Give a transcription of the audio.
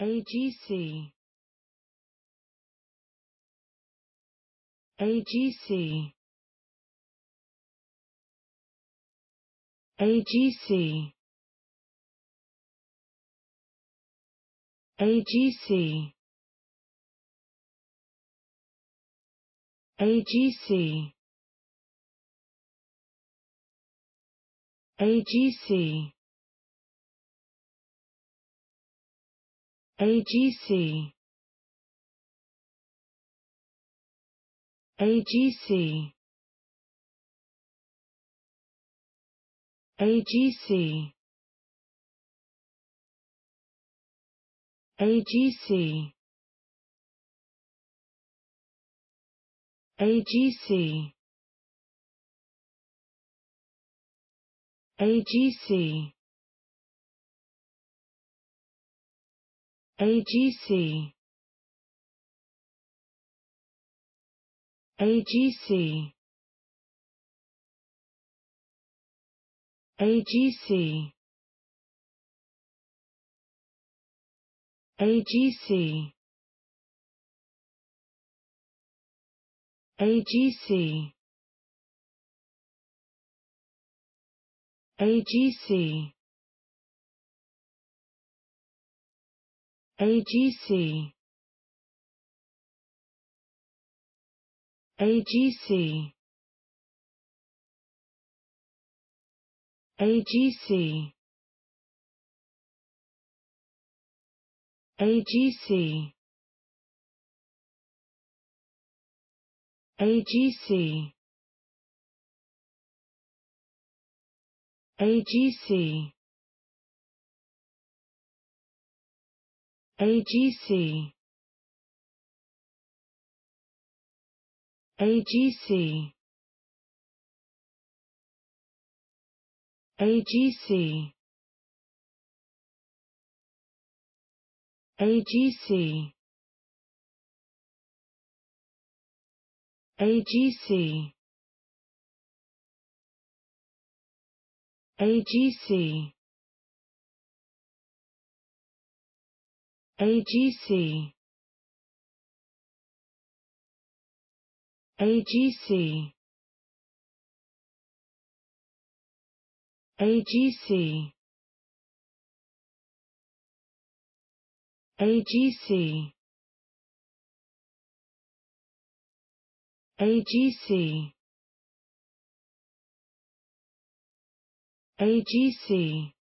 AGC AGC AGC AGC AGC AGC AGC AGC AGC AGC AGC AGC AGC AGC AGC AGC AGC AGC AGC AGC AGC AGC AGC AGC AGC AGC AGC AGC AGC AGC AGC AGC AGC AGC AGC AGC